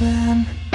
open.